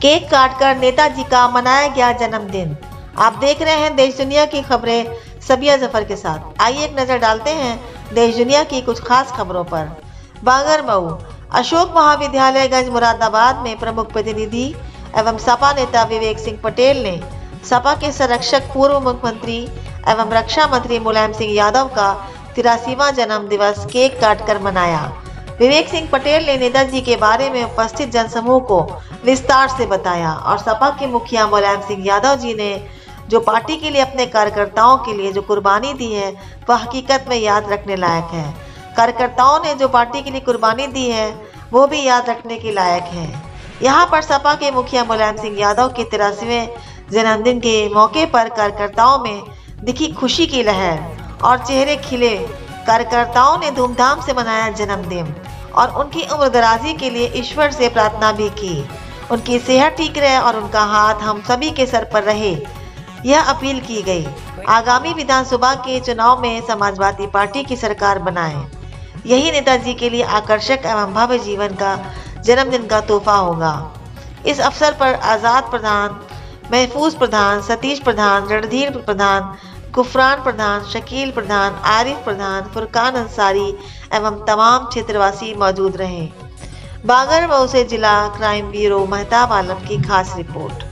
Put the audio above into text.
Cake काटकर नेताजी का मनाया गया जन्मदिन। आप देख रहे हैं देश दुनिया की खबरें सबिया ज़फ़र के साथ। आइए एक नज़र डालते हैं देश दुनिया की कुछ खास खबरों पर। बागर मऊ, अशोक महाविद्यालयगंज मुरादाबाद में प्रमुख प्रतिनिधि एवं सपा नेता विवेक सिंह पटेल ने सपा के संरक्षक पूर्व मुख्यमंत्री एवं रक्षा मंत्री मुलायम सिंह यादव का तिरासीवा जन्म दिवस केक काटकर मनाया। विवेक सिंह पटेल ने नेताजी के बारे में उपस्थित जनसमूह को विस्तार से बताया और सपा के मुखिया मुलायम सिंह यादव जी ने जो पार्टी के लिए अपने कार्यकर्ताओं के लिए जो कुर्बानी दी है, वह हकीकत में याद रखने लायक है। कार्यकर्ताओं ने जो पार्टी के लिए कुर्बानी दी है, वो भी याद रखने के लायक है। यहाँ पर सपा के मुखिया मुलायम सिंह यादव के तिरासीवें जन्मदिन के मौके पर कार्यकर्ताओं में दिखी खुशी की लहर और चेहरे खिले। कार्यकर्ताओं ने धूमधाम से मनाया जन्मदिन। और उनकी उम्र दराजी के लिए ईश्वर से प्रार्थना भी की। उनकी सेहत ठीक रहे और उनका हाथ हम सभी के सर पर रहे। यह अपील की गई। आगामी विधानसभा के चुनाव में समाजवादी पार्टी की सरकार बनाए। यही नेताजी के लिए आकर्षक एवं भव्य जीवन का जन्मदिन का तोहफा होगा। इस अवसर पर आज़ाद प्रधान, महफूज प्रधान, सतीश प्रधान, रणधीर प्रधान गुफरान प्रधान, शकील प्रधान, आरिफ प्रधान, फुरकान अंसारी एवं तमाम क्षेत्रवासी मौजूद रहे। बागर मऊ से जिला क्राइम ब्यूरो, मेहताब आलम की खास रिपोर्ट।